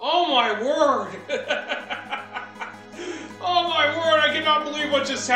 Oh my word! oh my word, I cannot believe what just happened.